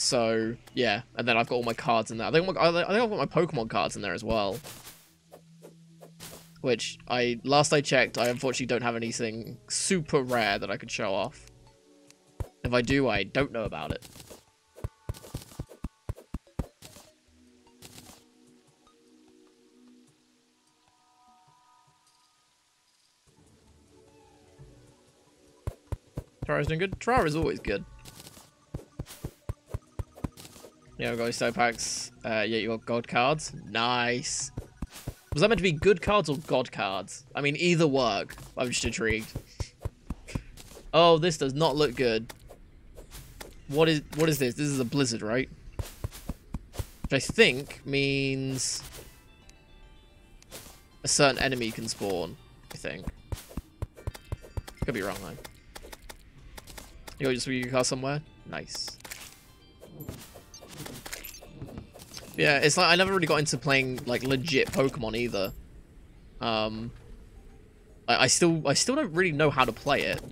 So yeah, and then I've got all my cards in there. I think I think I've got my Pokemon cards in there as well. Which I last I checked, I unfortunately don't have anything super rare that I could show off. If I do, I don't know about it. Terrara's doing good. Terrara's always good. Yeah, we got star packs. Uh, yeah, you got god cards. Nice. Was that meant to be good cards or god cards? I mean, either work. I'm just intrigued. Oh, this does not look good. What is what is this? This is a blizzard, right? Which I think means a certain enemy can spawn. I think. Could be wrong though. You just your car somewhere? Nice. Yeah, it's like I never really got into playing like legit Pokemon either. Um, I, I still I still don't really know how to play it.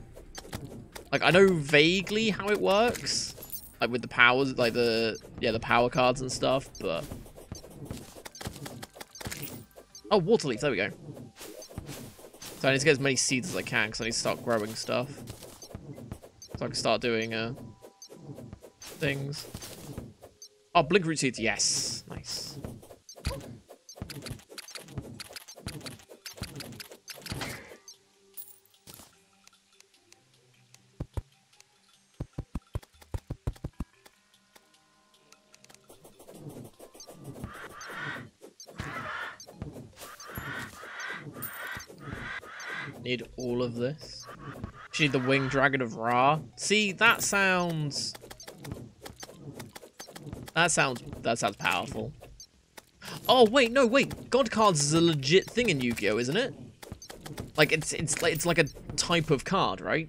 Like I know vaguely how it works, like with the powers, like the yeah the power cards and stuff, but oh Waterleaf, there we go. So I need to get as many seeds as I can because I need to start growing stuff, so I can start doing uh things. Oh, Blinkroot. Yes. Nice. Need all of this. Actually, the winged dragon of Ra. See, that sounds that sounds that sounds powerful. Oh wait, no wait. God cards is a legit thing in Yu-Gi-Oh, isn't it? Like it's it's like it's like a type of card, right?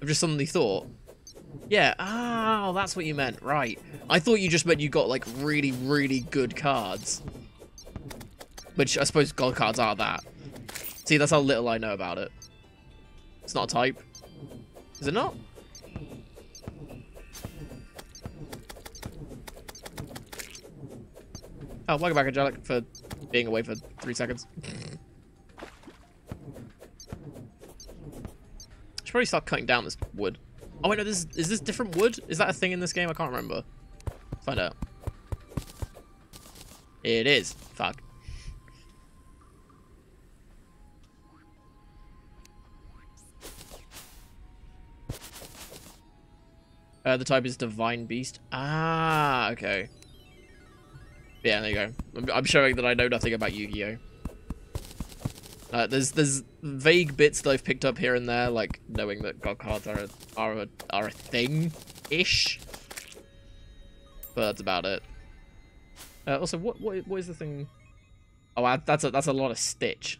I've just suddenly thought. Yeah, oh, that's what you meant, right. I thought you just meant you got like really, really good cards. Which I suppose God cards are that. See, that's how little I know about it. It's not a type. Is it not? Oh, welcome back, Angelic, for being away for three seconds. Should probably start cutting down this wood. Oh wait, no, this is this different wood? Is that a thing in this game? I can't remember. Find out. It is. Fuck. Uh, the type is Divine Beast. Ah, okay. Yeah, there you go. I'm, showing that I know nothing about Yu-Gi-Oh! Uh, there's there's vague bits that I've picked up here and there, like knowing that god cards are a, are a, are a thing ish. But that's about it. Uh, also, what what what is the thing? Oh, that's a that's a lot of Stitch.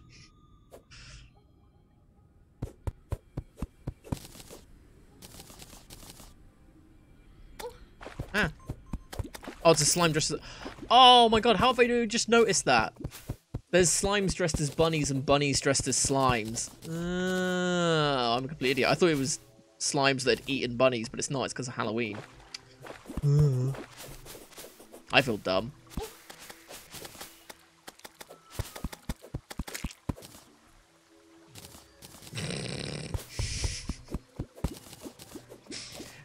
Ah. Oh, it's a slime dressed. Oh my god, how have I just noticed that? There's slimes dressed as bunnies and bunnies dressed as slimes. Uh, I'm a complete idiot. I thought it was slimes that had eaten bunnies, but it's not. It's because of Halloween. I feel dumb.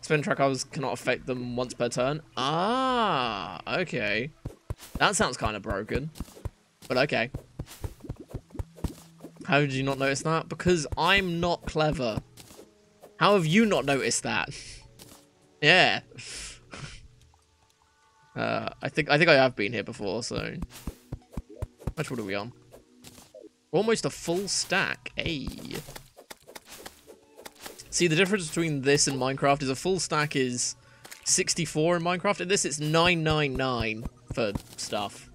Spin track cannot affect them once per turn. Ah, okay. That sounds kind of broken. But okay. How did you not notice that? Because I'm not clever. How have you not noticed that? yeah. Uh, I think I think I have been here before, so... Which one are we on? Almost a full stack. Hey. See, the difference between this and Minecraft is a full stack is 64 in Minecraft, and this it's 999 for stuff.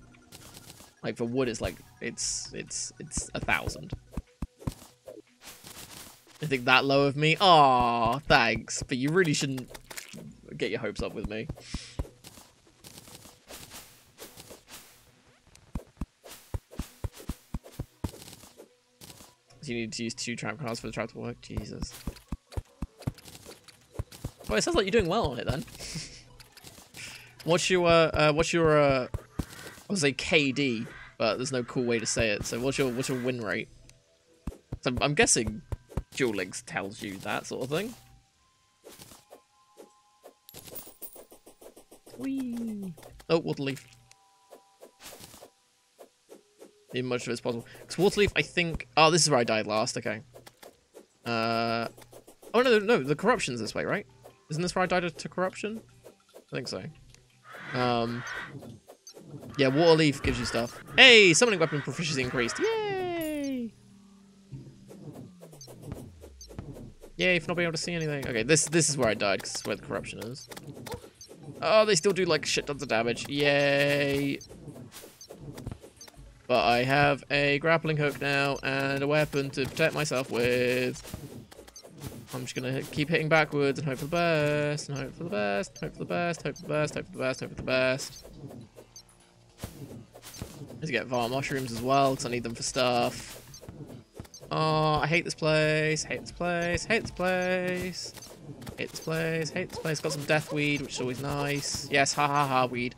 Like for wood, it's like it's it's it's a thousand. I think that low of me. Ah, thanks, but you really shouldn't get your hopes up with me. you need to use two trap cards for the trap to work? Jesus. Well, it sounds like you're doing well on it then. what's your uh, uh what's your uh I was say KD, but there's no cool way to say it. So what's your what's your win rate? So I'm guessing Duel Links tells you that sort of thing. Whee! Oh, Waterleaf. Even much of it as possible. Because Waterleaf, I think. Oh, this is where I died last. Okay. Uh. Oh no, no, the corruption's this way, right? Isn't this where I died to corruption? I think so. Um. Yeah, Waterleaf gives you stuff. Hey, summoning weapon proficiency increased. Yay! Yay for not being able to see anything. Okay, this this is where I died because where the corruption is. Oh, they still do like shit tons of damage. Yay! But I have a grappling hook now and a weapon to protect myself with. I'm just gonna keep hitting backwards and hope for the best, and hope for the best, hope for the best, hope for the best, hope for the best, hope for the best. To get Var mushrooms as well, because I need them for stuff. Oh, I hate this place, hate this place, hate this place. Hate this place, hate this place. Got some Deathweed, which is always nice. Yes, ha ha ha weed.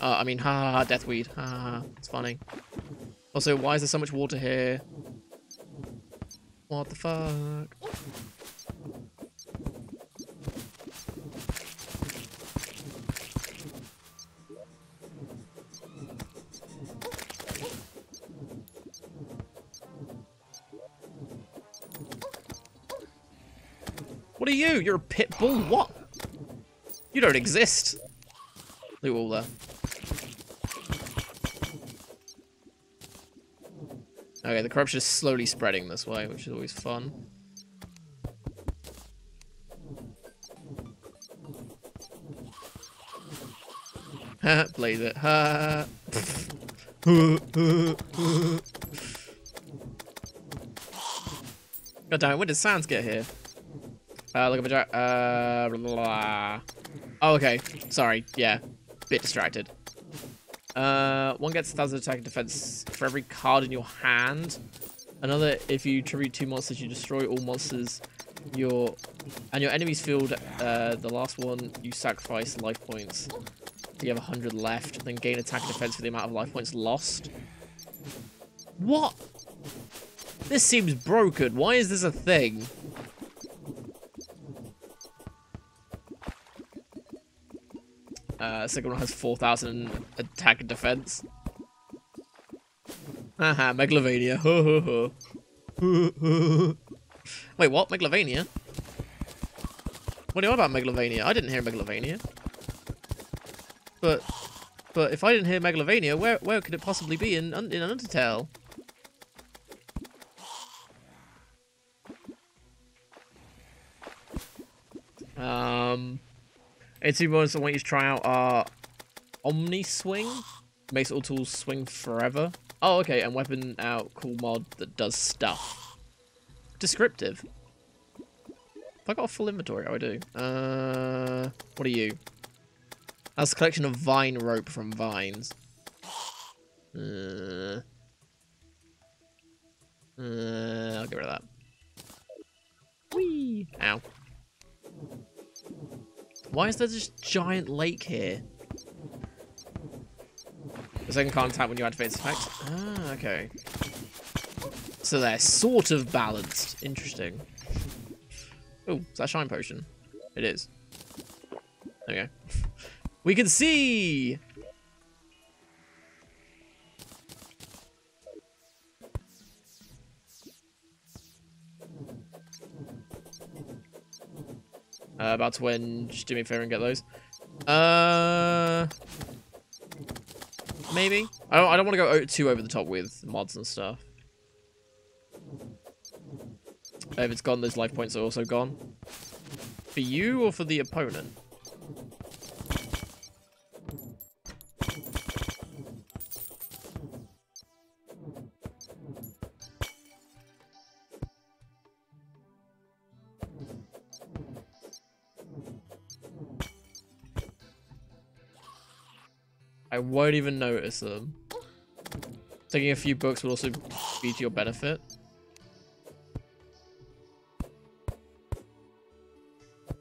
Uh, I mean, ha ha ha, Deathweed. Ha ha ha. It's funny. Also, why is there so much water here? What the fuck? What are you? You're a pit bull? What? You don't exist. Look all there. Okay, the corruption is slowly spreading this way, which is always fun. Blaze it. Ha. God damn it, when did Sans get here? Uh, look at my uh, blah, blah. Oh, okay. Sorry. Yeah. Bit distracted. Uh, one gets 1,000 attack and defense for every card in your hand. Another, if you tribute two monsters, you destroy all monsters your and your enemy's field. Uh, the last one, you sacrifice life points. You have 100 left, then gain attack and defense for the amount of life points lost. What? This seems broken. Why is this a thing? Uh, second one has 4,000 attack and defense. Haha, Megalovania. Wait, what? Megalovania? What do you know about Megalovania? I didn't hear Megalovania. But, but if I didn't hear Megalovania, where where could it possibly be in in Undertale? And two modes I want you to try out are Omni Swing. Makes all tools swing forever. Oh, okay, and weapon out cool mod that does stuff. Descriptive. If I got a full inventory, I do. Uh, what are you? That's a collection of vine rope from vines. Uh, uh, I'll get rid of that. Whee! Ow. Why is there this giant lake here? The second contact when you activate this effect. Ah, okay. So they're sort of balanced. Interesting. Oh, is that shine potion? It is. There we go. We can see! Uh, about to win. Just do me a favor and get those. Uh, maybe. I don't. I don't want to go too over the top with mods and stuff. If it's gone, those life points are also gone. For you or for the opponent? I won't even notice them. Taking a few books will also be to your benefit.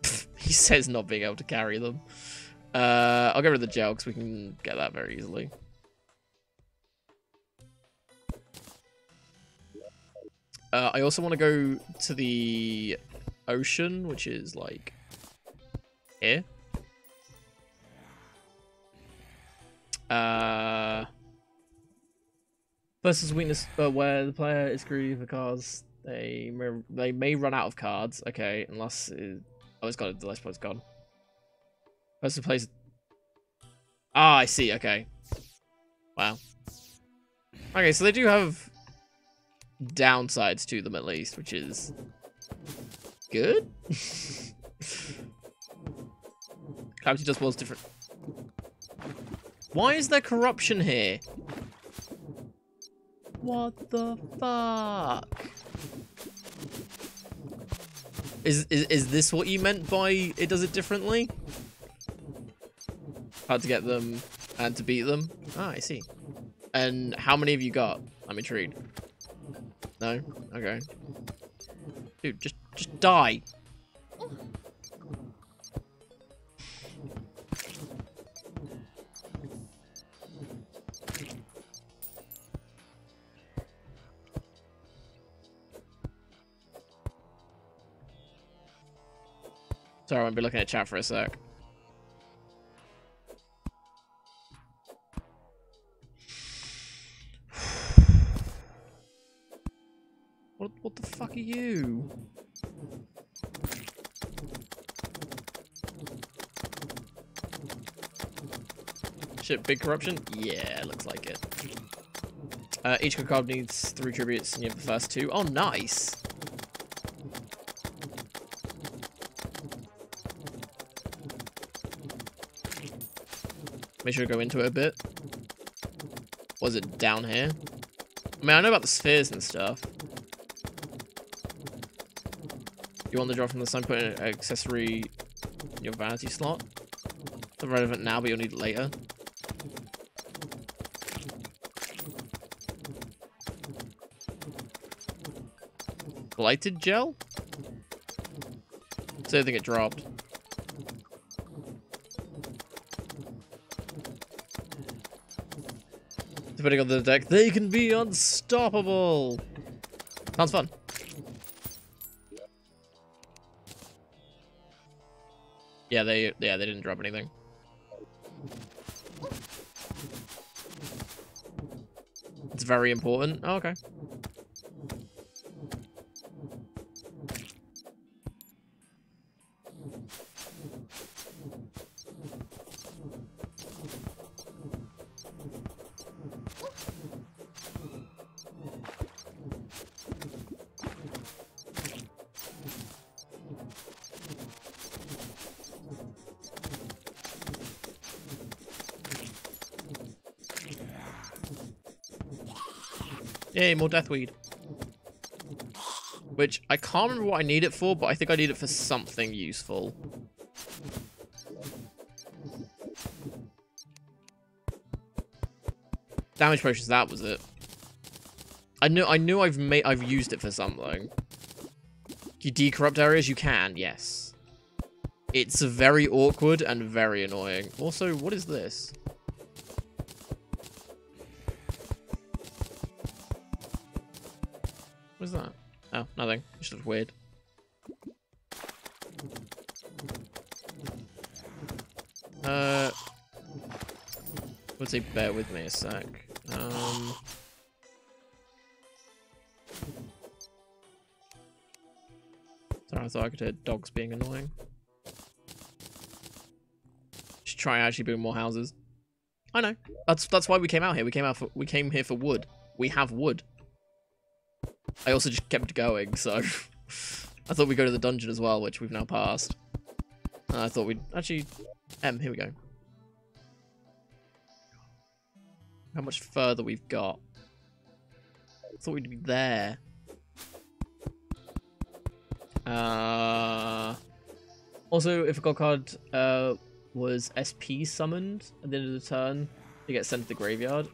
He says not being able to carry them. Uh, I'll get rid of the gel because we can get that very easily. Uh, I also want to go to the ocean, which is like here. Uh, versus weakness, uh, where the player is greedy for cards, they may, they may run out of cards. Okay, unless it, oh, it's got. The last point's gone. Person plays. Ah, I see. Okay. Wow. Okay, so they do have downsides to them at least, which is good. Calamity Dust was different. Why is there corruption here? What the fuck? Is, is is this what you meant by it does it differently? How to get them and to beat them? Ah, I see. And how many have you got? I'm intrigued. No? Okay. Dude, just just die. Sorry, I won't be looking at chat for a sec. What, what the fuck are you? Shit, big corruption? Yeah, looks like it. Uh, each card needs three tributes, and you have the first two. Oh, nice! Make sure to go into it a bit. Was it down here? I mean, I know about the spheres and stuff. You want the drop from the sun, put an accessory in your vanity slot. Not relevant now, but you'll need it later. Blighted gel? So I think it dropped. Depending on the deck, they can be unstoppable. Sounds fun. Yeah, they yeah they didn't drop anything. It's very important. Oh, okay. Yay, more deathweed. Which, I can't remember what I need it for, but I think I need it for something useful. Damage potions, that was it. I knew I knew I've made I've used it for something. You decorrupt areas, you can, yes. It's very awkward and very annoying. Also, what is this? Weird. Uh, would say bear with me a sec. Um, sorry, I thought I could hear dogs being annoying. Just try actually build more houses. I know. That's that's why we came out here. We came out for we came here for wood. We have wood. I also just kept going, so I thought we'd go to the dungeon as well, which we've now passed. And I thought we'd actually M, here we go. How much further we've got. I thought we'd be there. Uh, also, if a god card uh, was SP summoned at the end of the turn, they get sent to the graveyard.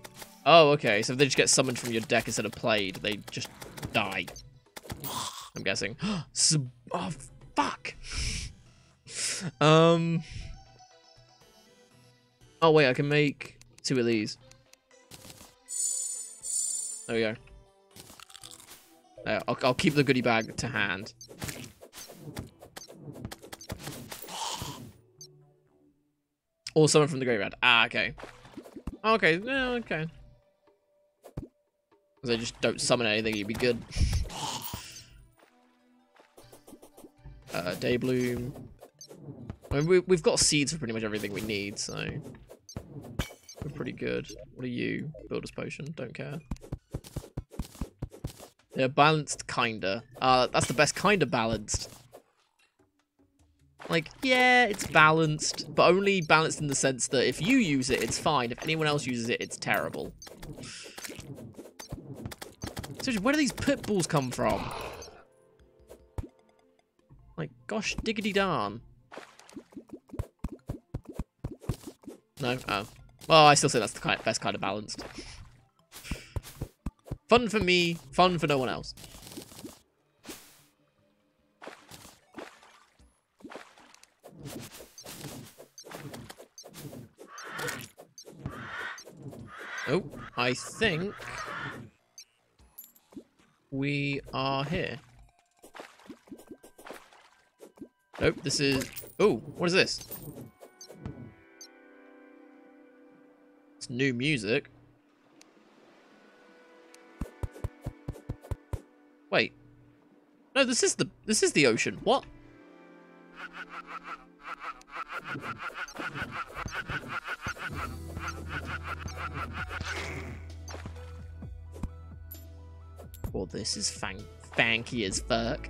Oh, okay. So if they just get summoned from your deck instead of played, they just die. I'm guessing. oh, fuck! um. Oh wait, I can make two of these. There we go. There, I'll, I'll keep the goodie bag to hand. Or someone from the graveyard. Ah, okay. Okay, yeah, okay. Because they just don't summon anything, you'd be good. uh, Daybloom. I mean, we, we've got seeds for pretty much everything we need, so... We're pretty good. What are you? Builder's Potion, don't care. They're balanced, kinda. Uh, that's the best kind of balanced. Like, yeah, it's balanced, but only balanced in the sense that if you use it, it's fine. If anyone else uses it, it's terrible. So, where do these pit bulls come from? Like, gosh, diggity darn. No? Oh. Well, I still say that's the kind best kind of balanced. Fun for me, fun for no one else. Oh, I think we are here. Nope, this is... Oh, what is this? It's new music. Wait. No, this is the this is the ocean. What? Well, this is fang fanky as fuck.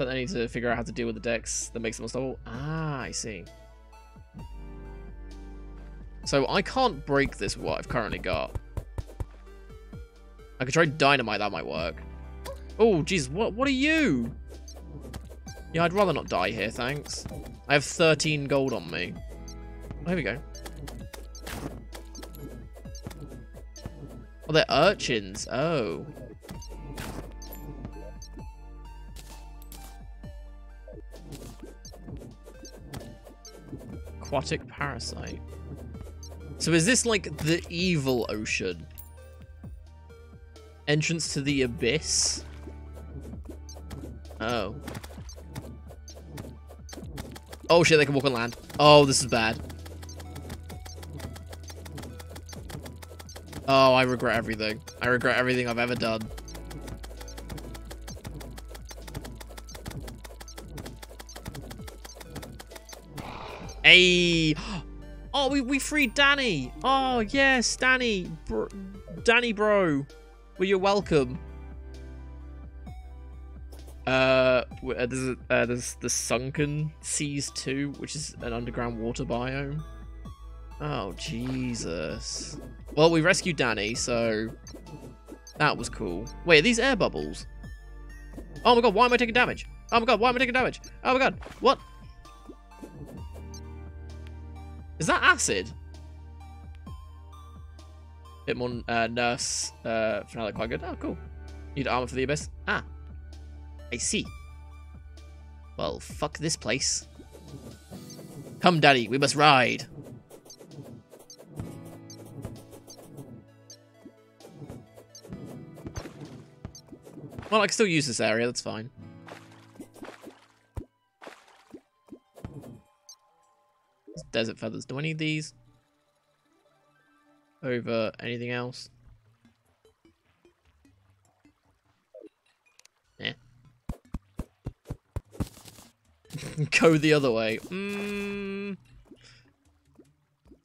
So I need to figure out how to deal with the decks that makes them unstoppable. Ah, I see. So I can't break this with what I've currently got. I could try dynamite, that might work. Oh, jeez, what, what are you? Yeah, I'd rather not die here, thanks. I have 13 gold on me. Oh, here we go. Oh, they're urchins. Oh. Aquatic parasite. So is this like the evil ocean? Entrance to the abyss? Oh. Oh shit, they can walk on land. Oh, this is bad. Oh, I regret everything. I regret everything I've ever done. Hey! Oh, we, we freed Danny! Oh, yes, Danny! Br Danny, bro! Well, you're welcome. Uh, uh there's, uh, there's the Sunken Seas 2, which is an underground water biome. Oh, Jesus. Well, we rescued Danny, so that was cool. Wait, are these air bubbles? Oh my god, why am I taking damage? Oh my god, why am I taking damage? Oh my god, what? Is that acid? Hitmon uh, Nurse uh, finale quite good. Oh, cool. Need armor for the Abyss. Ah. I see. Well, fuck this place. Come, Daddy, we must ride. Well, I can still use this area, that's fine. Desert feathers. Do I need these? Over anything else? Yeah. Go the other way. Mm.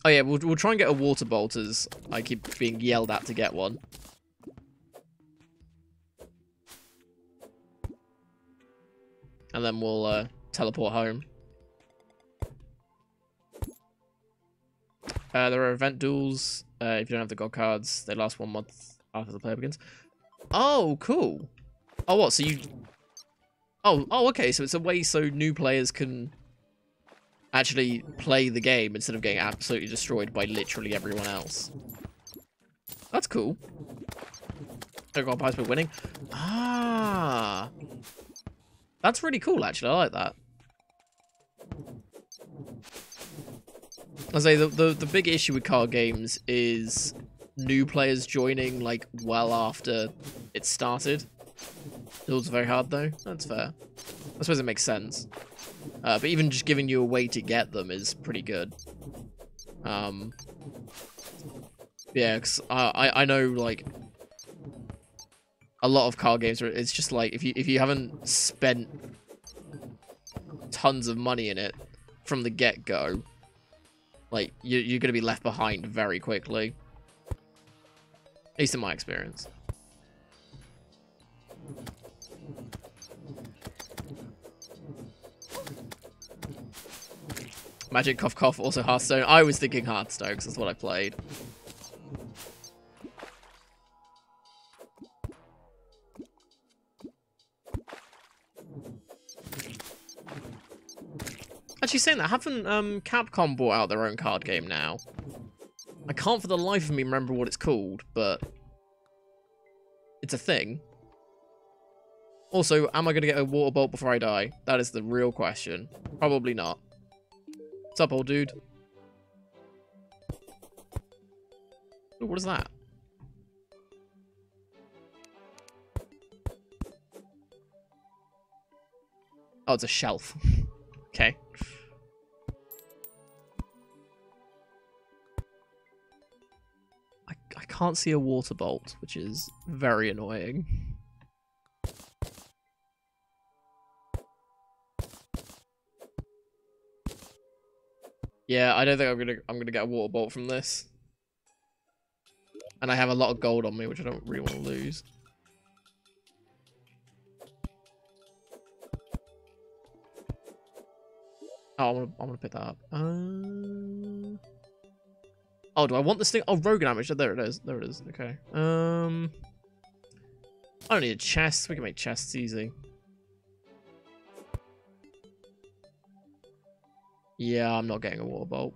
Oh yeah, we'll, we'll try and get a water bolt as I keep being yelled at to get one. And then we'll uh, teleport home. Uh, there are event duels. Uh, if you don't have the god cards, they last one month after the player begins. Oh, cool. Oh, what? So you... Oh, oh, okay. So it's a way so new players can actually play the game instead of getting absolutely destroyed by literally everyone else. That's cool. Pokemon Pies by winning. Ah. That's really cool, actually. I like that. I say the, the the big issue with card games is new players joining like well after it started. It's very hard though. That's fair. I suppose it makes sense. Uh, but even just giving you a way to get them is pretty good. Um, yeah, cause I I know like a lot of card games where it's just like if you if you haven't spent tons of money in it from the get go, like you you're gonna be left behind very quickly. At least in my experience. Magic Cough Cough, also Hearthstone. I was thinking Hearthstone because that's what I played. Actually, saying that, haven't um, Capcom bought out their own card game now? I can't for the life of me remember what it's called, but it's a thing. Also, am I going to get a water bolt before I die? That is the real question. Probably not. What's up, old dude? Ooh, what is that? Oh, it's a shelf. okay. I can't see a water bolt, which is very annoying. Yeah, I don't think I'm gonna I'm gonna get a water bolt from this. And I have a lot of gold on me, which I don't really want to lose. Oh, I'm gonna, I'm gonna pick that up. Uh... Oh, do I want this thing? Oh, rogue damage. There it is. There it is. Okay. Um, I don't need a chest. We can make chests easy. Yeah, I'm not getting a water bolt.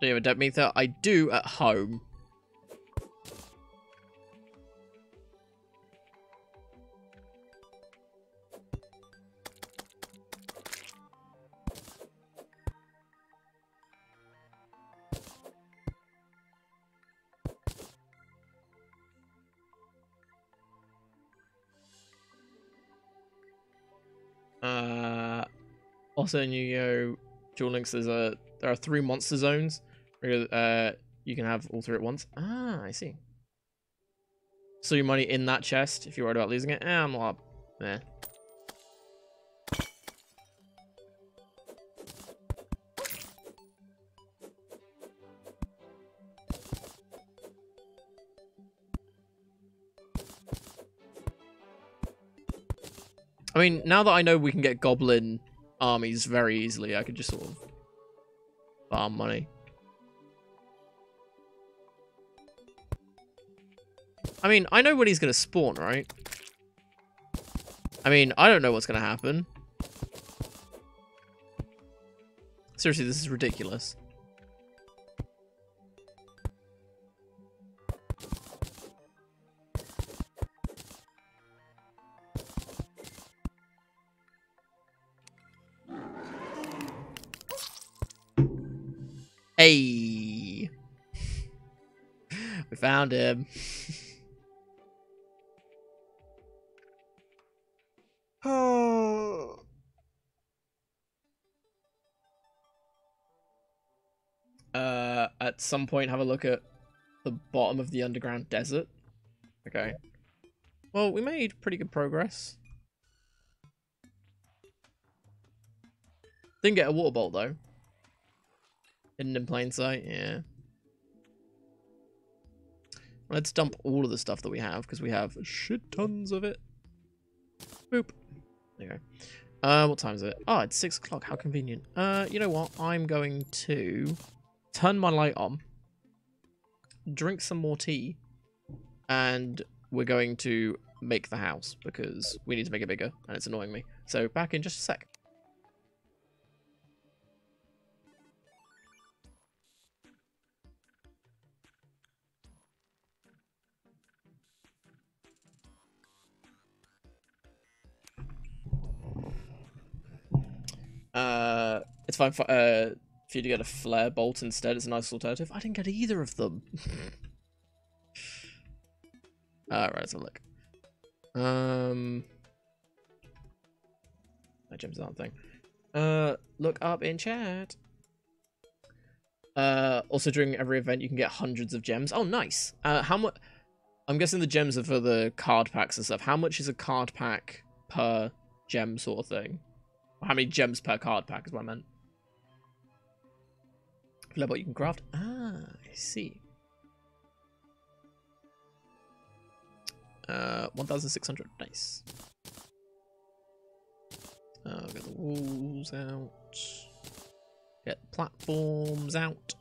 Do you have a depth meter? I do at home. Also in Yu-Gi-Oh! Duel Links, there's a there are three monster zones. Uh, you can have all three at once. Ah, I see. So your money in that chest if you're worried about losing it. Eh, I'm not. Eh. I mean, now that I know we can get goblin armies very easily, I could just sort of farm money. I mean, I know when he's going to spawn, right? I mean, I don't know what's going to happen. Seriously, this is ridiculous. Found him. oh. Uh, at some point, have a look at the bottom of the underground desert. Okay. Well, we made pretty good progress. Didn't get a water bolt, though. Hidden in plain sight, yeah. Let's dump all of the stuff that we have, because we have shit tons of it. Boop. There you go. Uh, what time is it? Oh, it's 6 o'clock. How convenient. Uh, you know what? I'm going to turn my light on, drink some more tea, and we're going to make the house, because we need to make it bigger, and it's annoying me. So, back in just a sec. It's fine for, uh, for you to get a flare bolt instead. It's a nice alternative. I didn't get either of them. Alright, let's have a look. Um, my gems aren't thing. Uh, look up in chat. Uh, also during every event you can get hundreds of gems. Oh, nice. Uh, how much? I'm guessing the gems are for the card packs and stuff. How much is a card pack per gem sort of thing? How many gems per card pack is what I meant. Level you can craft. Ah, I see. Uh, 1,600. Nice. Uh, get the walls out. Get platforms out.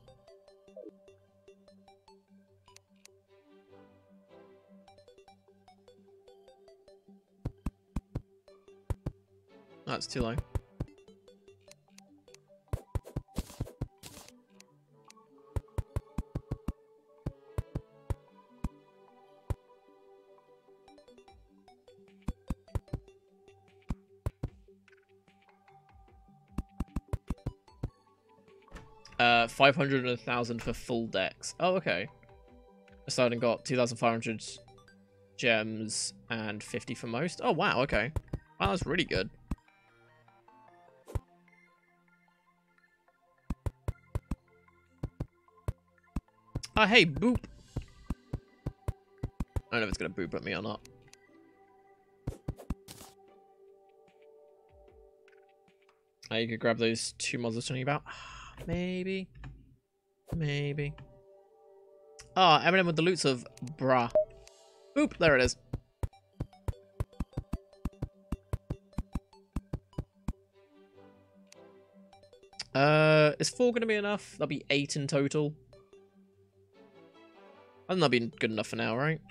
That's too low. 500 and 1,000 for full decks. Oh, okay. I started and got 2,500 gems and 50 for most. Oh, wow, okay. Wow, that's really good. Ah, hey, boop. I don't know if it's going to boop at me or not. Uh, you could grab those two mods I was telling you about. Maybe. Maybe. Ah, oh, Eminem with the loots of Bra. Oop, there it is. Uh, is four to be enough? That'll be eight in total. I think that'll be good enough for now, right?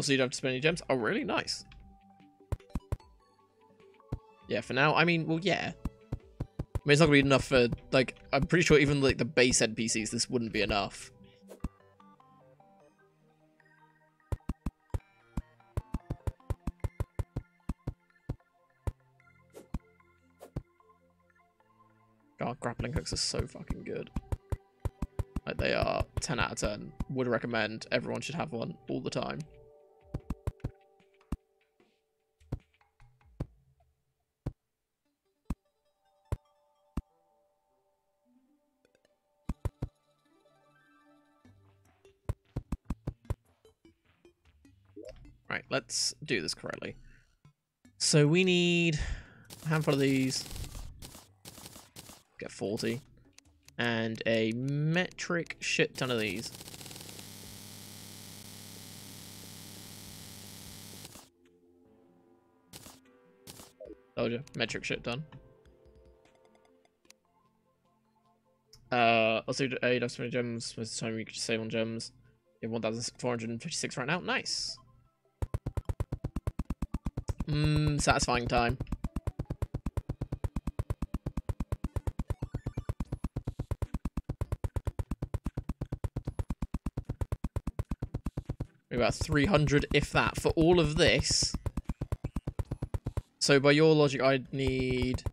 Also, you don't have to spend any gems. Oh, really? Nice. Yeah, for now. I mean, well, yeah. I mean, it's not going to be enough for, like, I'm pretty sure even, like, the base NPCs, this wouldn't be enough. God, grappling hooks are so fucking good. Like, they are 10 out of 10. Would recommend everyone should have one all the time. Right, let's do this correctly. So we need a handful of these. Get 40. And a metric shit ton of these. Told you, metric shit ton. Uh, also, uh, you have so many gems. Most of the time, you could save on gems. You have 1,456 right now. Nice. Mmm, satisfying time. About 300, if that, for all of this. So by your logic, I'd need...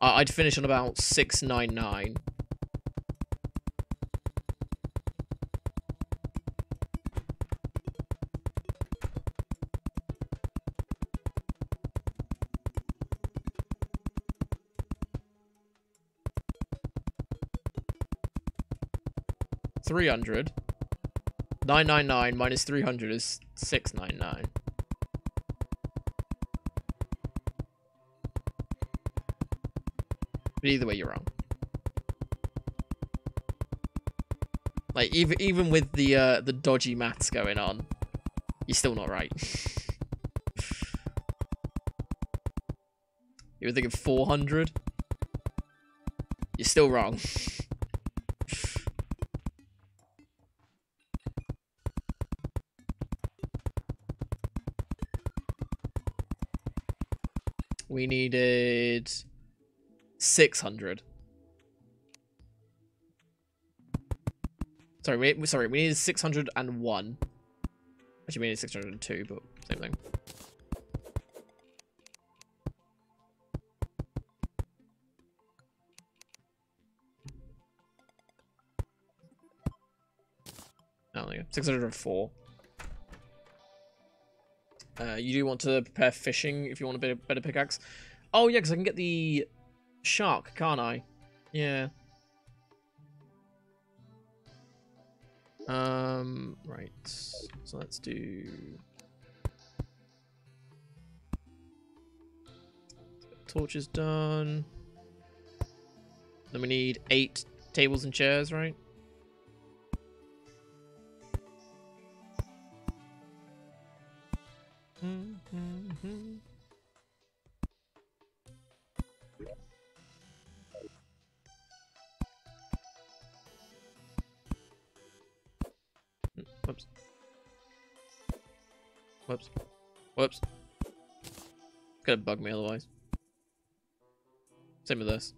I'd finish on about 699. Three hundred. 999 minus 300 is 699. But either way, you're wrong. Like, even even with the uh, the dodgy maths going on, you're still not right. you were thinking 400? You're still wrong. we needed 600. Sorry, we, sorry, we needed 601. Actually, we needed 602, but same thing. Oh, there 604. Uh, you do want to prepare fishing if you want a bit better pickaxe. Oh, yeah, because I can get the shark, can't I? Yeah. Um, right. So let's do... Torches done. Then we need eight tables and chairs, right? Whoops. Whoops. Whoops. It's gonna bug me otherwise. Same with this.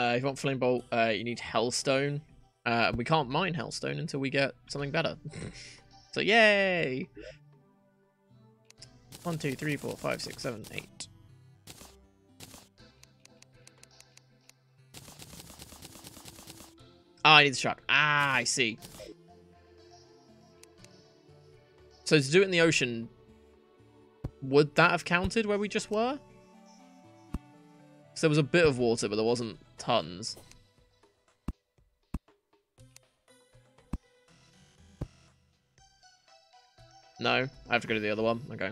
Uh, if you want Flame Bolt, uh, you need Hellstone. Uh, we can't mine Hellstone until we get something better. so yay! One, two, three, four, five, six, seven, eight. Ah, I need the shark. Ah, I see. So to do it in the ocean, would that have counted where we just were? So there was a bit of water, but there wasn't tons. No, I have to go to the other one. Okay.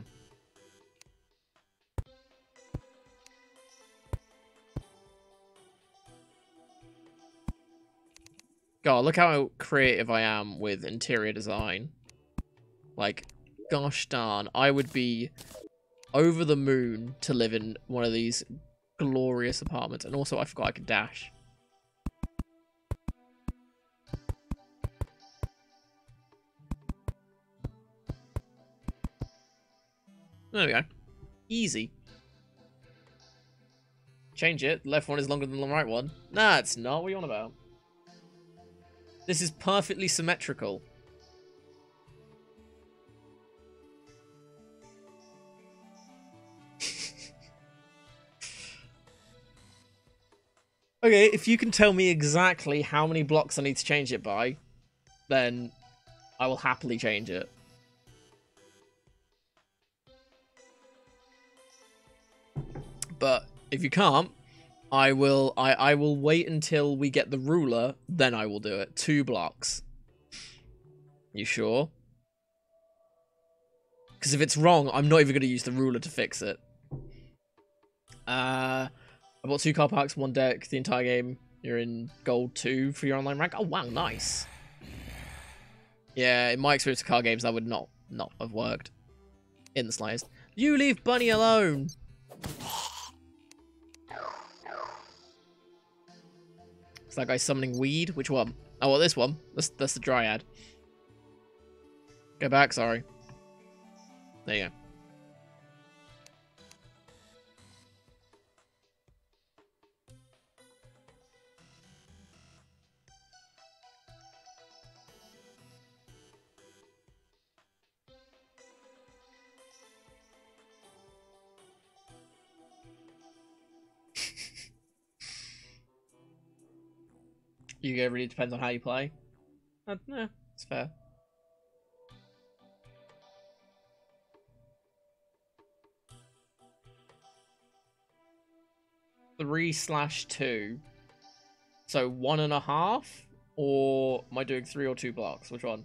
God, look how creative I am with interior design. Like, gosh darn, I would be over the moon to live in one of these glorious apartments. And also, I forgot I could dash. There we go. Easy. Change it. Left one is longer than the right one. Nah, it's not. What are you on about? This is perfectly symmetrical. Okay, if you can tell me exactly how many blocks I need to change it by, then I will happily change it. But if you can't, I will I, I will wait until we get the ruler, then I will do it. Two blocks. You sure? Because if it's wrong, I'm not even going to use the ruler to fix it. Uh, I bought two car parks, one deck, the entire game. You're in gold two for your online rank. Oh wow, nice. Yeah, in my experience of car games, that would not not have worked in the slightest. You leave Bunny alone. Is that guy summoning weed? Which one? Oh, well, this one. That's, that's the Dryad. Go back, sorry. There you go. Yu-Gi-Oh! really depends on how you play. Uh, yeah, it's fair. Three slash two. So one and a half? Or am I doing three or two blocks? Which one?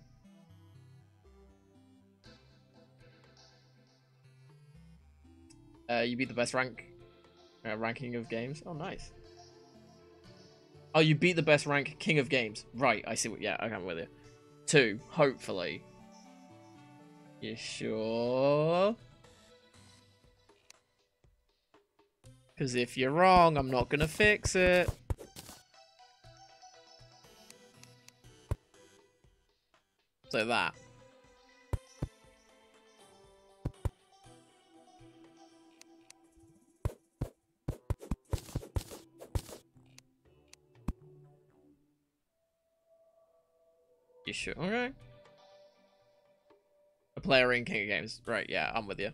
Uh, you beat the best rank uh, ranking of games. Oh, nice. Oh, you beat the best rank King of Games. Right, I see what... Yeah, I'm with you. Two, hopefully. You sure? Because if you're wrong, I'm not going to fix it. So that. Sure? Okay. A player in King of Games. Right, yeah, I'm with you.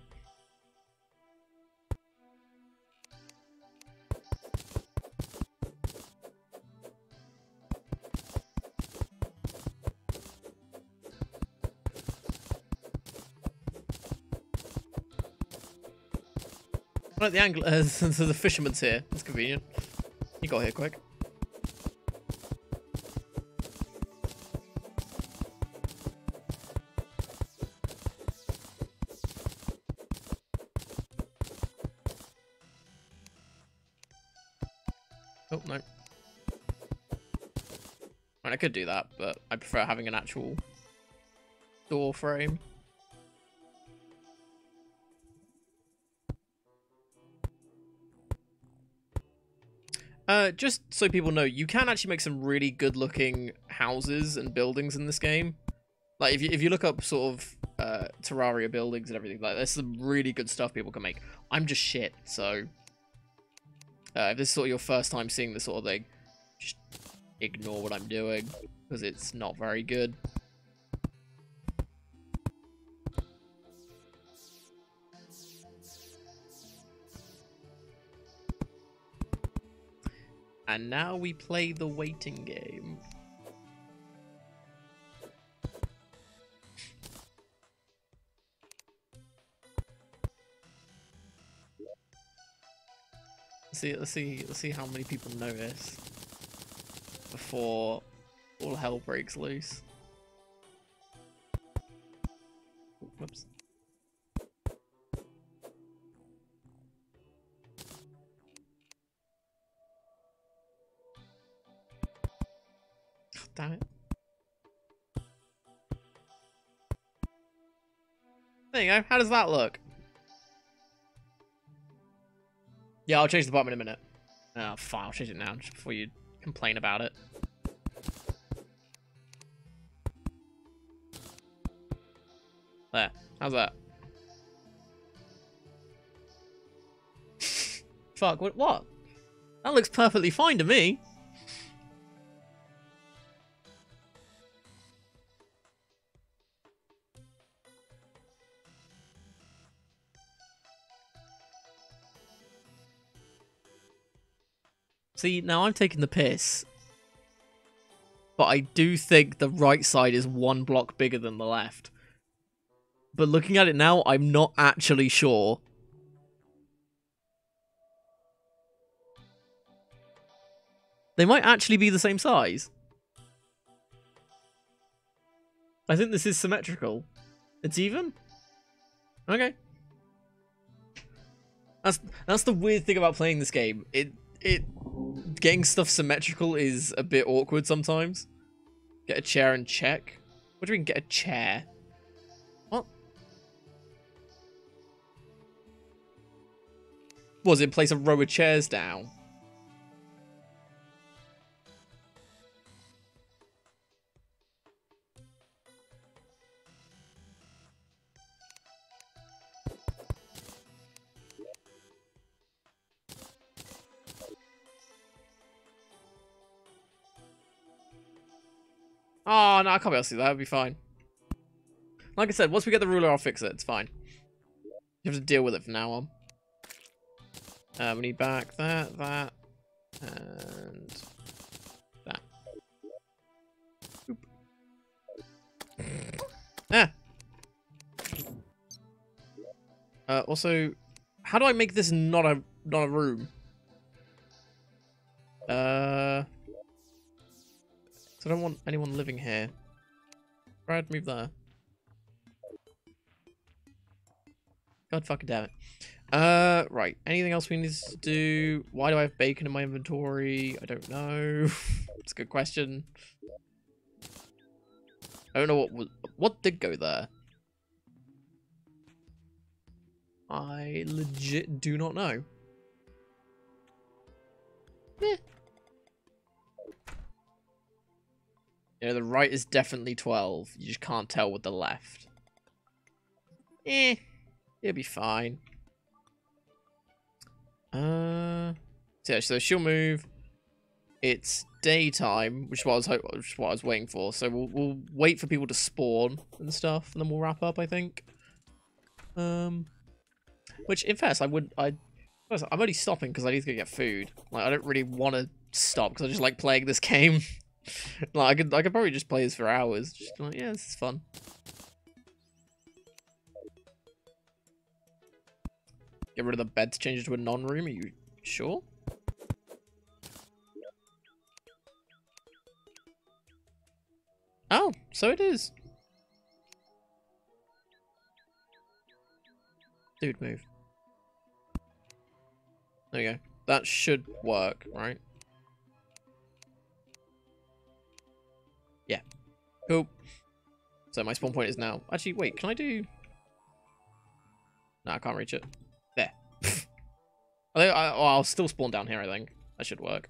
Right, the angler, uh, the fisherman's here. That's convenient. You got here quick. Could do that, but I prefer having an actual door frame. Uh, just so people know, you can actually make some really good looking houses and buildings in this game. Like, if you, if you look up sort of uh, Terraria buildings and everything, like, there's some really good stuff people can make. I'm just shit, so... Uh, if this is sort of your first time seeing this sort of thing, just ignore what I'm doing, because it's not very good. And now we play the waiting game. Let's see, let's see, let's see how many people notice before all hell breaks loose. Whoops. damn it. There you go. How does that look? Yeah, I'll change the bottom in a minute. Oh, fine. I'll change it now just before you complain about it. There. How's that? Fuck, what, what? That looks perfectly fine to me. See, now I'm taking the piss. But I do think the right side is one block bigger than the left. But looking at it now, I'm not actually sure. They might actually be the same size. I think this is symmetrical. It's even? Okay. That's that's the weird thing about playing this game. It it getting stuff symmetrical is a bit awkward sometimes. Get a chair and check. What do you mean get a chair? What? Was it place a row of chairs down? Oh, no, I can't be able to see that. That'd be fine. Like I said, once we get the ruler, I'll fix it. It's fine. You have to deal with it from now on. Uh, we need back that, that, and that. Oop. ah! Uh, also, how do I make this not a not a room? Uh... So I don't want anyone living here. Brad, move there. God fucking damn it. Uh, right. Anything else we need to do? Why do I have bacon in my inventory? I don't know. It's a good question. I don't know what was, what did go there. I legit do not know. Eh. You know, the right is definitely 12. You just can't tell with the left. Eh, it'll be fine. Uh, so, yeah, so she'll move. it's daytime, which is what I was which is what I was waiting for. So we'll we'll wait for people to spawn and stuff, and then we'll wrap up. I think. Um, which in fact I would I. I'm only stopping because I need to go get food. Like I don't really want to stop because I just like playing this game. like I could I could probably just play this for hours. Just like yeah, this is fun. Get rid of the bed to change it to a non-room. Are you sure? Oh, so it is. Dude, move. There we go. That should work, right? Cool. So my spawn point is now... Actually, wait, can I do... No, I can't reach it. There. I I, oh, I'll still spawn down here, I think. That should work.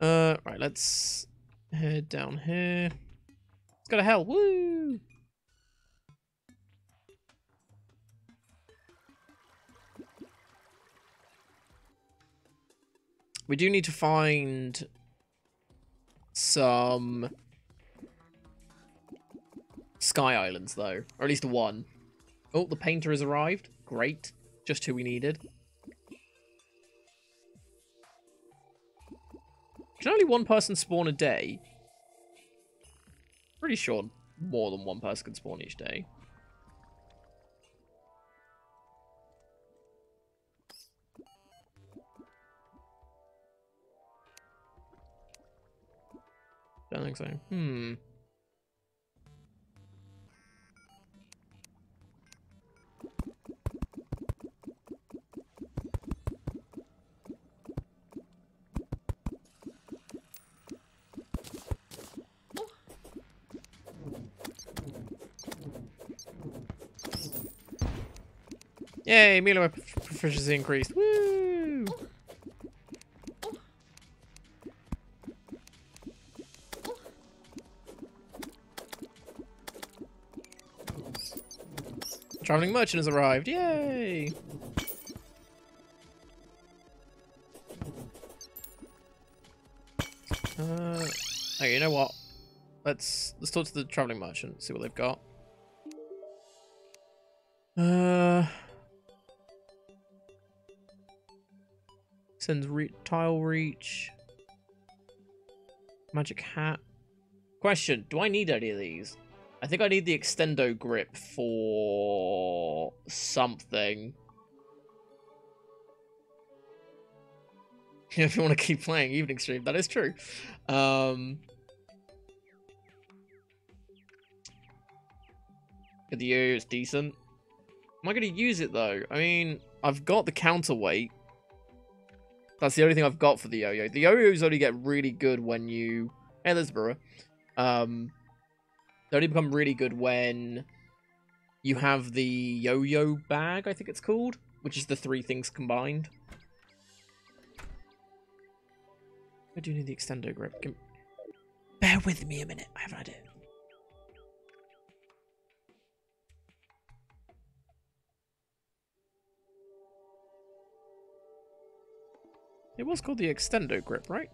Uh, right, let's head down here. Let's go to hell. Woo! We do need to find some Sky Islands, though. Or at least one. Oh, the painter has arrived. Great. Just who we needed. Can only one person spawn a day? Pretty sure more than one person can spawn each day. Don't think so. Hmm. Yay, melee proficiency increased. Woo! Traveling merchant has arrived. Yay! Uh, okay, you know what? Let's let's talk to the traveling merchant, see what they've got. Tile reach. Magic hat. Question: Do I need any of these? I think I need the extendo grip for something. if you want to keep playing evening stream, that is true. Um, the yo is decent. Am I going to use it though? I mean, I've got the counterweight. That's the only thing I've got for the yo-yo. The yo-yos only get really good when you... Hey, there's Brewer. Um, they only become really good when you have the yo-yo bag, I think it's called, which is the three things combined. I do need the extendo grip. Bear with me a minute. I have an idea. It was called the extendo grip, right?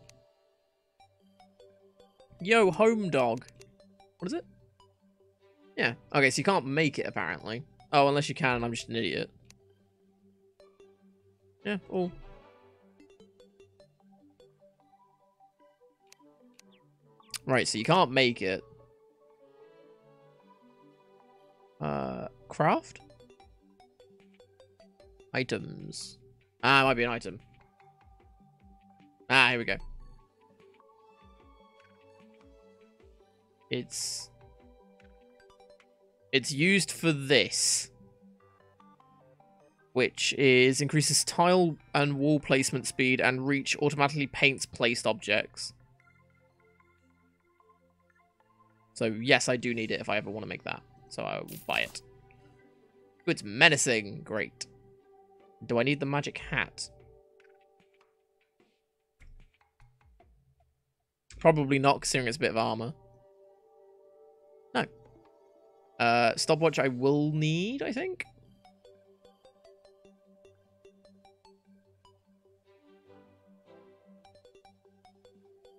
Yo, home dog. What is it? Yeah. Okay, so you can't make it, apparently. Oh, unless you can, and I'm just an idiot. Yeah, all. Right, so you can't make it. Uh, craft? Items. Ah, might be an item. Ah, here we go. It's... It's used for this. Which is increases tile and wall placement speed and reach automatically paints placed objects. So yes, I do need it if I ever want to make that. So I will buy it. It's menacing. Great. Do I need the magic hat? Probably not, considering it's a bit of armor. No. Uh, stopwatch I will need, I think.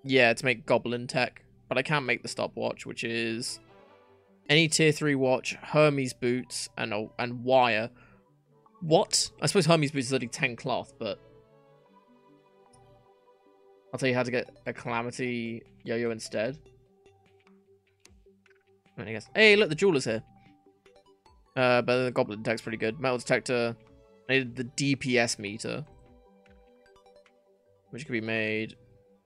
Yeah, to make goblin tech. But I can't make the stopwatch, which is any tier 3 watch, Hermes boots, and and wire. What? I suppose Hermes boots is only 10 cloth, but... I'll tell you how to get a Calamity yo-yo instead. I guess. Hey, look, the jeweler's here. Uh, but the goblin tech's pretty good. Metal detector. I needed the DPS meter. Which could be made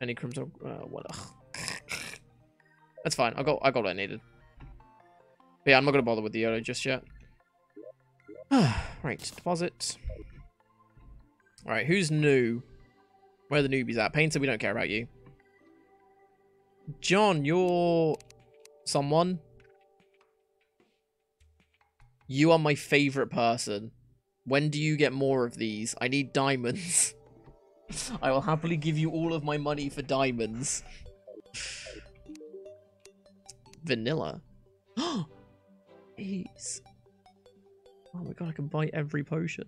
any crimson uh, what That's fine. I got I got what I needed. But yeah, I'm not gonna bother with the yellow just yet. right, deposit. Alright, who's new? Where the newbies at? Painter, we don't care about you. John, you're someone. You are my favorite person. When do you get more of these? I need diamonds. I will happily give you all of my money for diamonds. Vanilla. Ease. Oh my god, I can buy every potion.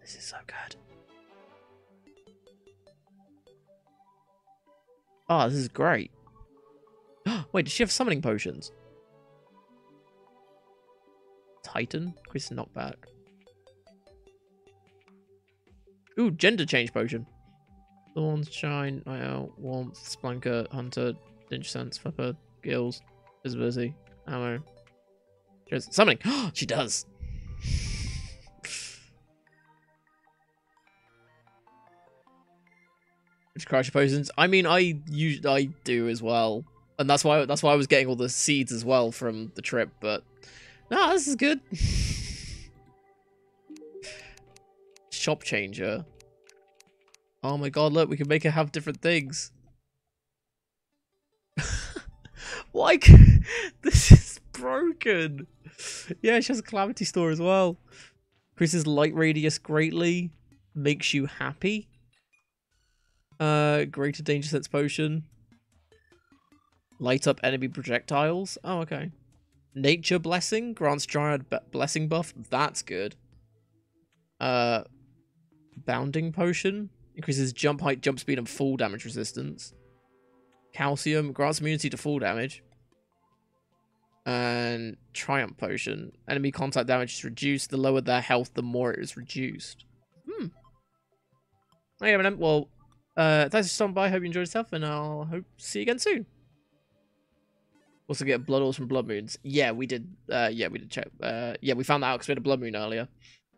This is so good. Oh, this is great. Wait, does she have summoning potions? Titan? Chris knockback. Ooh, gender change potion. Thorns, Shine, IL, Warmth, Spelunker, Hunter, Danger Sense, Flipper, Gills, Visibility, Ammo. Just summoning. she does. Which crash potions? I mean, I use I do as well, and that's why that's why I was getting all the seeds as well from the trip. But no, this is good. Shop changer. Oh my god, look, we can make it have different things. Why? this is broken. Yeah, she has a calamity store as well. Increases light radius greatly. Makes you happy. Uh, greater danger sense potion. Light up enemy projectiles. Oh, okay. Nature blessing grants Dryad blessing buff. That's good. Uh, bounding potion Increases jump height, jump speed, and fall damage resistance. Calcium grants immunity to fall damage. And Triumph Potion. Enemy contact damage is reduced. The lower their health, the more it is reduced. Hmm. I haven't. well, uh, thanks for stopping by. Hope you enjoyed yourself, and I'll hope see you again soon. Also get blood ores from blood moons. Yeah, we did. Uh, yeah, we did check. Uh, yeah, we found that out because we had a blood moon earlier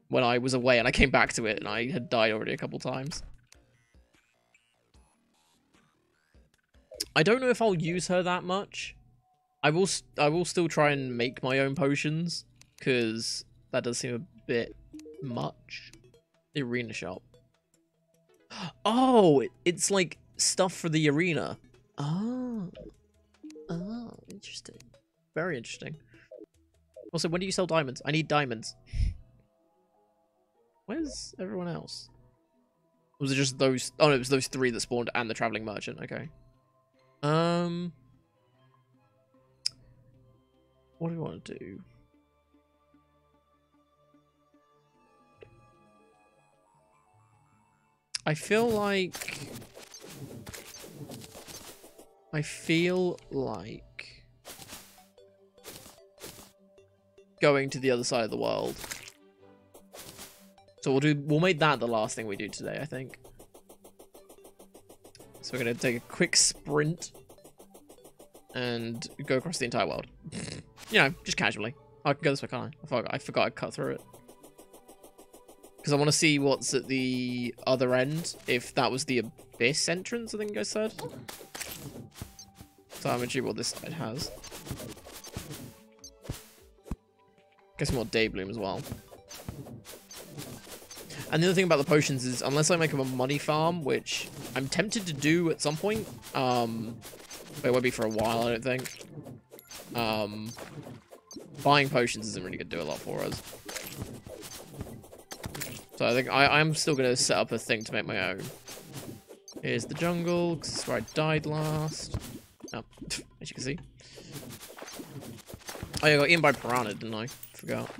when I was away, and I came back to it, and I had died already a couple times. I don't know if I'll use her that much. I will I will still try and make my own potions because that does seem a bit much. The arena shop. Oh, it's like stuff for the arena. Oh. Oh, interesting. Very interesting. Also, when do you sell diamonds? I need diamonds. Where's everyone else? Was it just those? Oh, no, it was those three that spawned and the traveling merchant. Okay. Um, what do we want to do? I feel like I feel like going to the other side of the world. So we'll do we'll make that the last thing we do today, I think. So we're to take a quick sprint and go across the entire world. you know, just casually. I can go this way, can't I? I forgot, I forgot I'd cut through it. Because I want to see what's at the other end. If that was the Abyss entrance, I think I said. So I'm going to see what this side has. Get some more Daybloom as well. And the other thing about the potions is, unless I make them a money farm, which I'm tempted to do at some point, um, it won't be for a while, I don't think. Um, buying potions isn't really going to do a lot for us. So I think I, I'm still going to set up a thing to make my own. Here's the jungle, because this is where I died last. Oh, as you can see. Oh yeah, I got eaten by piranha, didn't I? Forgot.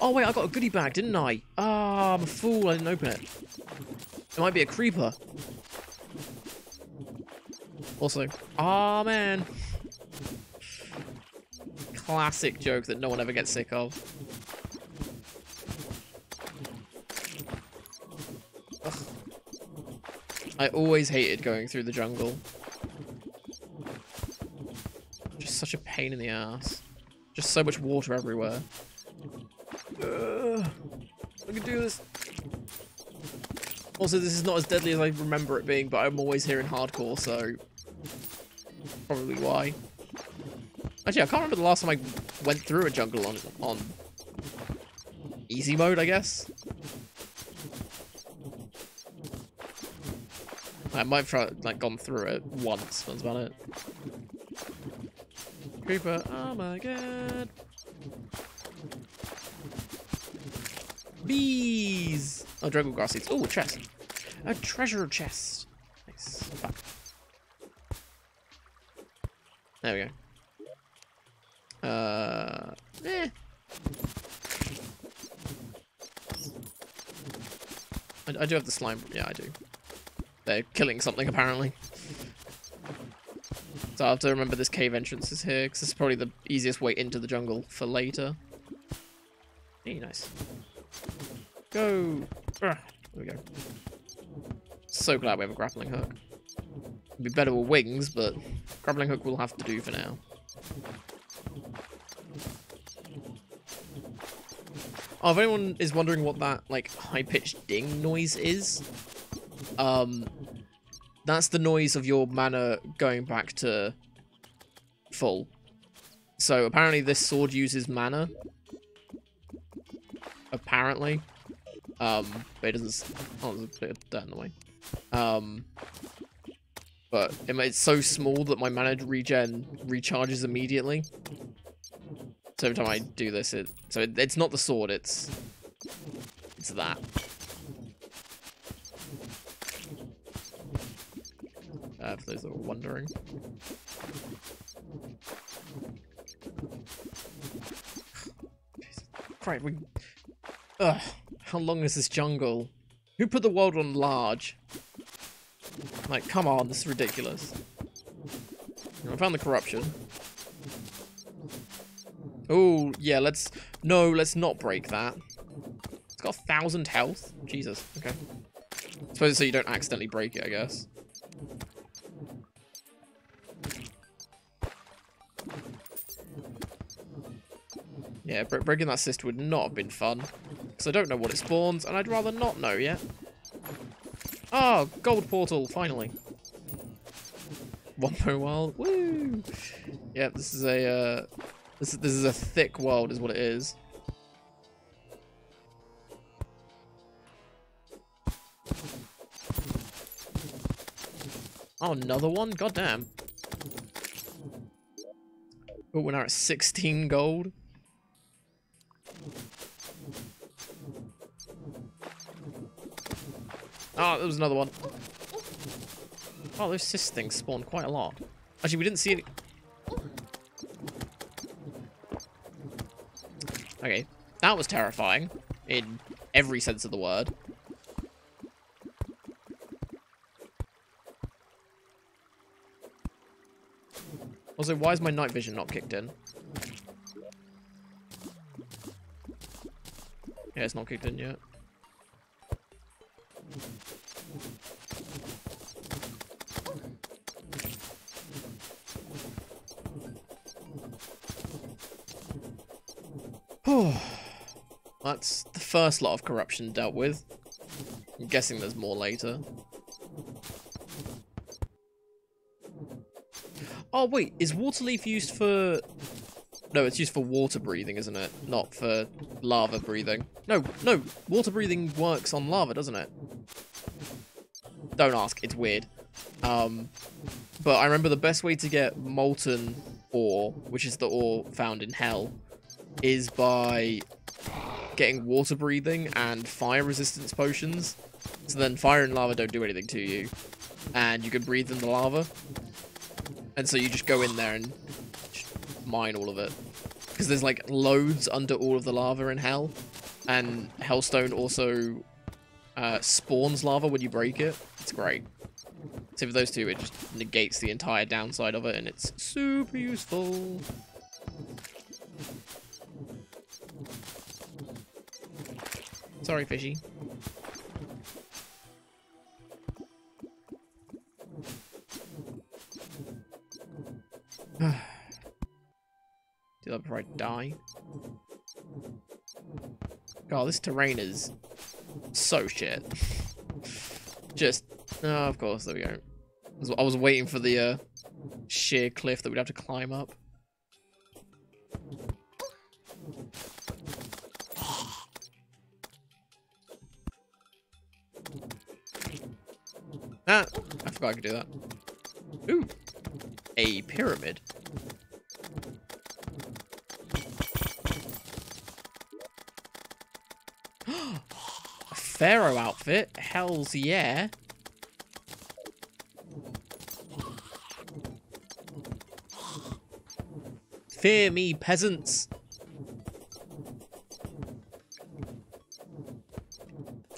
Oh, wait, I got a goodie bag, didn't I? Ah, I'm a fool. I didn't open it. It might be a creeper. Also, oh man. Classic joke that no one ever gets sick of. I always hated going through the jungle. Just such a pain in the ass. Just so much water everywhere. Ugh. I can do this. Also, this is not as deadly as I remember it being, but I'm always here in hardcore, so probably why. Actually, I can't remember the last time I went through a jungle on on easy mode, I guess. I might have like gone through it once. That's about it. Creeper, oh my god. Bees! Oh, Dragon Grass seeds. Oh, a chest. A treasure chest. Nice. Fuck. There we go. Uh, eh. I, I do have the slime. Yeah, I do. They're killing something, apparently. So I have to remember this cave entrance is here, because this is probably the easiest way into the jungle for later. Hey, nice. Go! Ah, there we go. So glad we have a grappling hook. It'd be better with wings, but grappling hook will have to do for now. Oh, if anyone is wondering what that, like, high-pitched ding noise is, um, that's the noise of your mana going back to full. So, apparently this sword uses mana. Apparently. Um, but it doesn't... Oh, there's a bit of dirt in the way. Um, but it's so small that my mana regen recharges immediately. So every time I do this, it... So it, it's not the sword, it's... It's that. Those that were wondering. Right, we... Ugh. How long is this jungle? Who put the world on large? Like, come on, this is ridiculous. I found the corruption. Oh, yeah, let's... No, let's not break that. It's got a thousand health. Jesus, okay. I suppose so you don't accidentally break it, I guess. Yeah, breaking that cyst would not have been fun. Because I don't know what it spawns, and I'd rather not know yet. Oh, gold portal, finally. One more world, woo! Yeah, this is a, uh, this, this is a thick world is what it is. Oh, another one? God damn. Oh, we're now at 16 gold. Oh, there was another one. Oh, those cyst things spawn quite a lot. Actually, we didn't see any... Okay, that was terrifying. In every sense of the word. Also, why is my night vision not kicked in? Yeah, it's not kicked in yet. That's the first lot of corruption dealt with. I'm guessing there's more later. Oh, wait, is Waterleaf used for... No, it's used for water breathing, isn't it? Not for lava breathing. No, no, water breathing works on lava, doesn't it? Don't ask, it's weird. Um, but I remember the best way to get molten ore, which is the ore found in hell, is by getting water breathing and fire resistance potions. So then fire and lava don't do anything to you. And you can breathe in the lava. And so you just go in there and mine all of it. Because there's like loads under all of the lava in hell. And Hellstone also uh, spawns lava when you break it. It's great. So for those two, it just negates the entire downside of it, and it's super useful. Sorry, fishy. Do that before I die. God, this terrain is so shit. Just, oh, of course, there we go. I was, waiting for the uh, sheer cliff that we'd have to climb up. Ah, I forgot I could do that. Ooh, a pyramid. a pharaoh outfit? Hell's yeah. Fear me, peasants.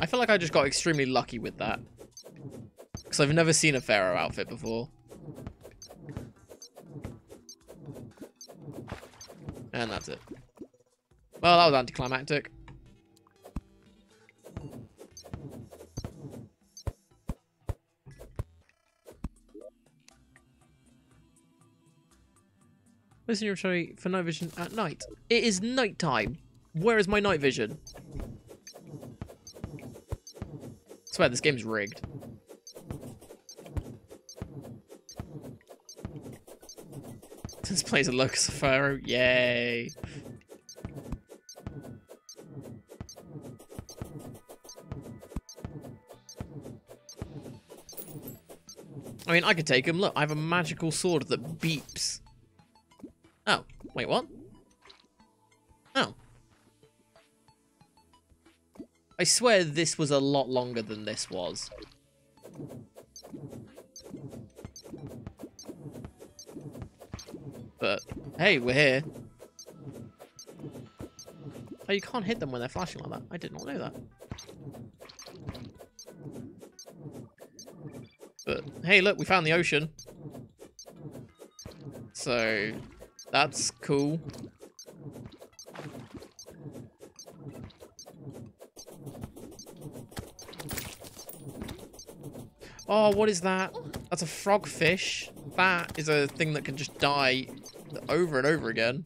I feel like I just got extremely lucky with that. I've never seen a pharaoh outfit before. And that's it. Well, that was anticlimactic. Listen your sorry for night vision at night. It is night time. Where is my night vision? I swear this game's rigged. Plays a Locus of Pharaoh. Yay. I mean, I could take him. Look, I have a magical sword that beeps. Oh, wait, what? Oh. I swear this was a lot longer than this was. Hey, we're here. Oh, you can't hit them when they're flashing like that. I did not know that. But, hey, look, we found the ocean. So, that's cool. Oh, what is that? That's a frogfish. That is a thing that can just die over and over again.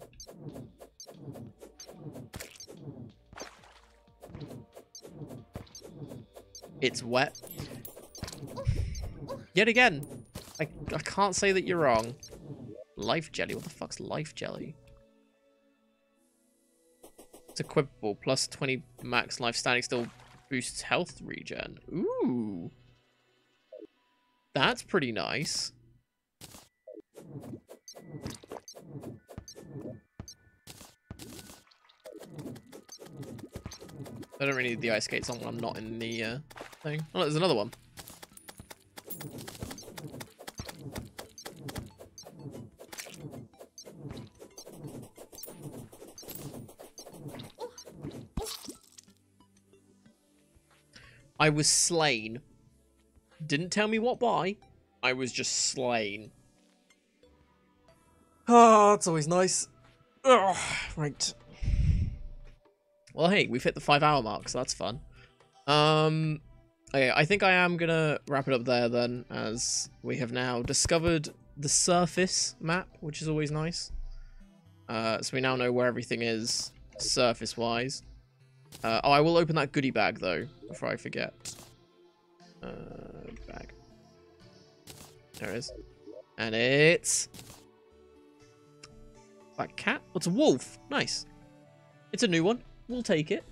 It's wet. Yet again, I, I can't say that you're wrong. Life jelly? What the fuck's life jelly? It's equipable. Plus 20 max life standing still boosts health regen. Ooh. That's pretty nice. I don't really need the ice skates on when I'm not in the uh, thing. Oh, there's another one. I was slain. Didn't tell me what by. I was just slain. Oh, that's always nice. Ugh, right. Well, hey, we've hit the five hour mark, so that's fun. Um, okay, I think I am gonna wrap it up there then, as we have now discovered the surface map, which is always nice. Uh, so we now know where everything is surface-wise. Uh, oh, I will open that goodie bag, though, before I forget. Uh, bag. There it is. And it's... Black cat? What's a wolf? Nice. It's a new one. We'll take it.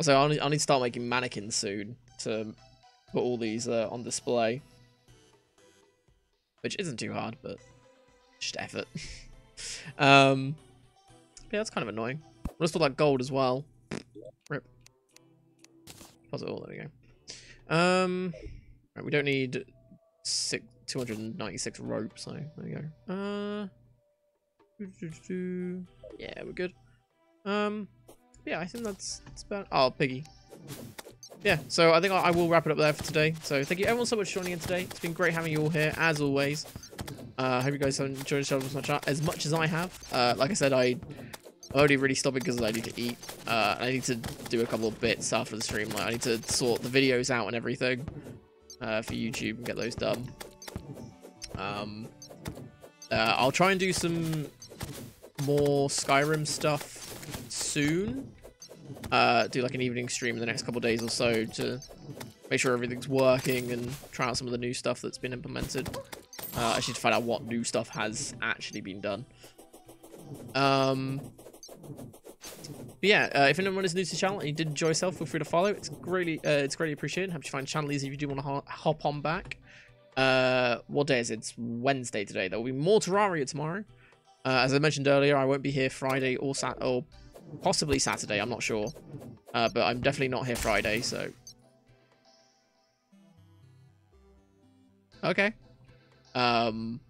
So I'll need, I'll need to start making mannequins soon to put all these uh, on display. Which isn't too hard, but just effort. um, yeah, that's kind of annoying. Let's put that gold as well. Rip. Pause it all, there we go. Um, right, we don't need six, 296 rope, so there we go. Uh, yeah, we're good. Um, yeah, I think that's, that's about... Oh, piggy. yeah, so I think I, will wrap it up there for today. So thank you everyone so much for joining in today. It's been great having you all here, as always. I uh, hope you guys have enjoyed the show as much, as much as I have. Uh, like I said, I only really stopped because I need to eat. Uh, I need to do a couple of bits after the stream. Like I need to sort the videos out and everything uh, for YouTube and get those done. Um, uh, I'll try and do some more Skyrim stuff soon. Uh, do like an evening stream in the next couple days or so to make sure everything's working and try out some of the new stuff that's been implemented. Uh, I should find out what new stuff has actually been done. Um, yeah, uh, if anyone is new to the channel and you did enjoy yourself, feel free to follow. It's greatly, uh, it's greatly appreciated. Hope you find the channel easy if you do want to ho hop on back. Uh, what day is it? It's Wednesday today. There will be more Terraria tomorrow. Uh, as I mentioned earlier, I won't be here Friday or Sat or possibly Saturday. I'm not sure, uh, but I'm definitely not here Friday. So, okay, um,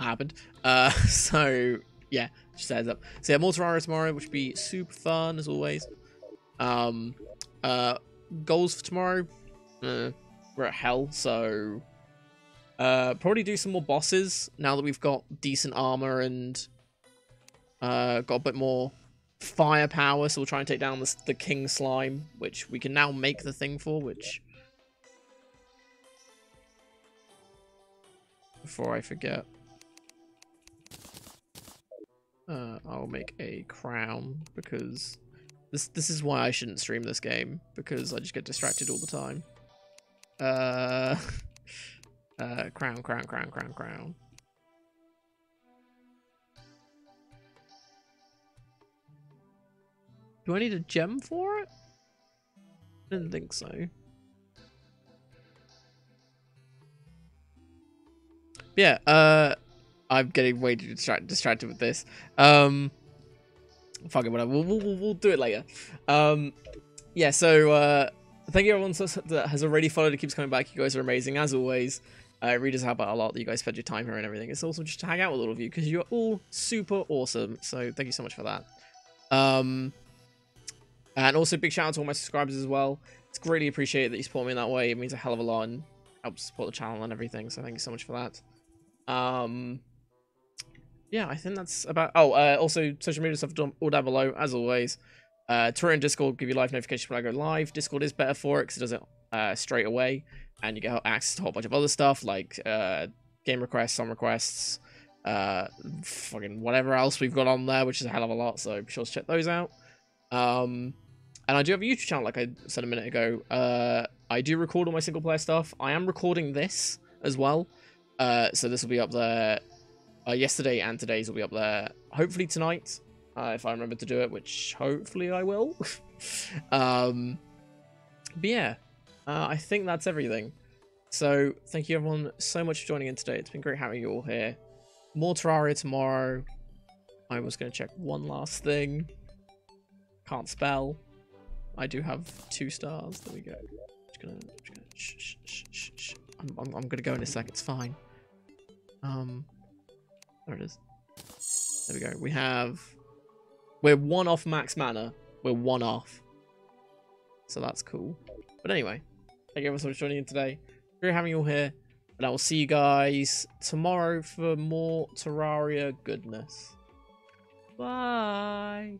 happened. Uh, so yeah, just heads up. So yeah, more Terraria tomorrow, which would be super fun as always. Um, uh, goals for tomorrow. Uh, we're at hell, so uh, probably do some more bosses now that we've got decent armor and uh, got a bit more firepower. So we'll try and take down the, the king slime, which we can now make the thing for. Which before I forget. Uh, I'll make a crown because this this is why I shouldn't stream this game because I just get distracted all the time. Uh, uh, crown, crown, crown, crown, crown. Do I need a gem for it? I didn't think so. Yeah, uh, I'm getting way too distracted, distracted with this. Um, fuck it, whatever. We'll, we'll, we'll do it later. Um, yeah, so uh, thank you everyone that has already followed and keeps coming back. You guys are amazing, as always. It really does help out a lot that you guys spend your time here and everything. It's also just to hang out with all of you because you're all super awesome. So thank you so much for that. Um, and also big shout out to all my subscribers as well. It's greatly appreciated that you support me in that way. It means a hell of a lot and helps support the channel and everything. So thank you so much for that. Um, yeah, I think that's about... Oh, uh, also, social media stuff all down below, as always. Uh, Twitter and Discord give you live notifications when I go live. Discord is better for it because it does it uh, straight away. And you get access to a whole bunch of other stuff like uh, game requests, song requests, uh, fucking whatever else we've got on there, which is a hell of a lot. So be sure to check those out. Um, and I do have a YouTube channel, like I said a minute ago. Uh, I do record all my single player stuff. I am recording this as well. Uh, so this will be up there uh, yesterday and today's will be up there. Hopefully tonight, uh, if I remember to do it, which hopefully I will. um, but yeah, uh, I think that's everything. So thank you everyone so much for joining in today. It's been great having you all here. More Terraria tomorrow. I was going to check one last thing. Can't spell. I do have two stars. There we go. Just gonna, just gonna shh, shh, shh. I'm, I'm, I'm gonna go in a sec. It's fine. Um, there it is. There we go. We have... We're one off max mana. We're one off. So that's cool. But anyway, thank you everyone so much for joining in today. Great having you all here. And I will see you guys tomorrow for more Terraria goodness. Bye.